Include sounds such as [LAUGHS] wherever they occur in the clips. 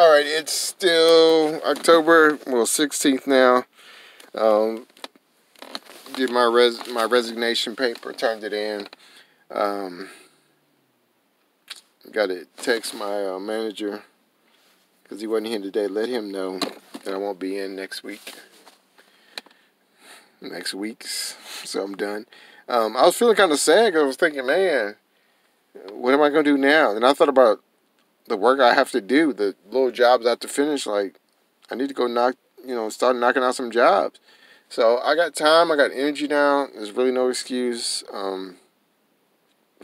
All right, it's still October, well, 16th now. Um, did my res my resignation paper, turned it in. Um, got to text my uh, manager because he wasn't here today. Let him know that I won't be in next week. Next week's, so I'm done. Um, I was feeling kind of sad. Because I was thinking, man, what am I gonna do now? And I thought about the work I have to do, the little jobs I have to finish. Like, I need to go knock, you know, start knocking out some jobs. So I got time. I got energy now. There's really no excuse. Um,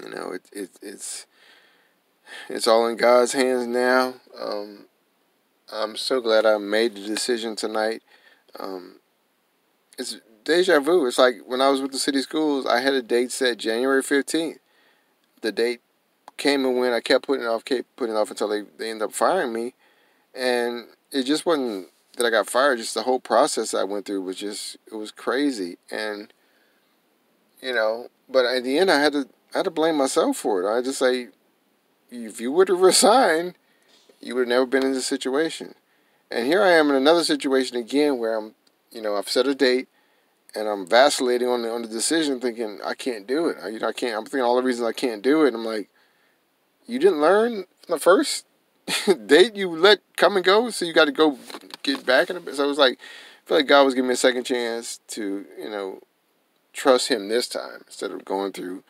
you know, it, it it's it's all in God's hands now. Um, I'm so glad I made the decision tonight. Um, it's deja vu. It's like when I was with the city schools, I had a date set January 15th. The date came and went. I kept putting it off, kept putting it off until they, they ended up firing me. And it just wasn't that I got fired, just the whole process I went through was just, it was crazy. And, you know, but at the end, I had to, I had to blame myself for it. I just say, if you would have [LAUGHS] resigned, you would have never been in this situation. And here I am in another situation again where I'm, you know, I've set a date and I'm vacillating on the on the decision, thinking I can't do it. I, you know, I can't. I'm thinking all the reasons I can't do it. I'm like, you didn't learn from the first [LAUGHS] date you let come and go, so you got to go get back in it. So it was like, I feel like God was giving me a second chance to, you know, trust Him this time instead of going through,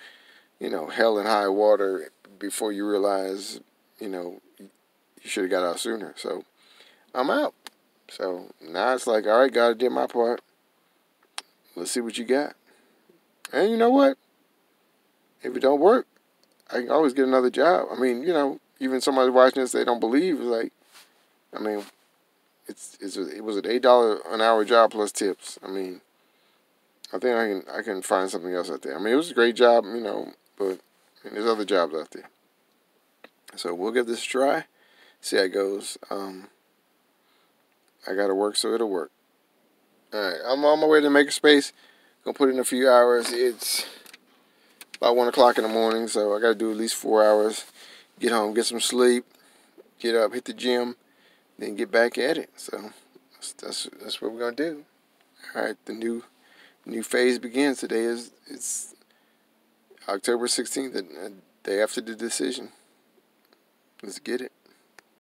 you know, hell and high water before you realize, you know, you should have got out sooner. So I'm out. So now it's like, all right, God, did my part. Let's see what you got. And you know what? If it don't work, I can always get another job. I mean, you know, even somebody watching this, they don't believe. Like, I mean, it's it's a, it was an eight dollar an hour job plus tips. I mean, I think I can I can find something else out there. I mean, it was a great job, you know, but I mean, there's other jobs out there. So we'll give this a try, see how it goes. Um, I got to work, so it'll work. All right, I'm on my way to Makerspace. Gonna put in a few hours. It's about one o'clock in the morning, so I got to do at least four hours. Get home, get some sleep, get up, hit the gym, then get back at it. So that's that's, that's what we're gonna do. All right, the new new phase begins. Today is it's October 16th, the day after the decision. Let's get it.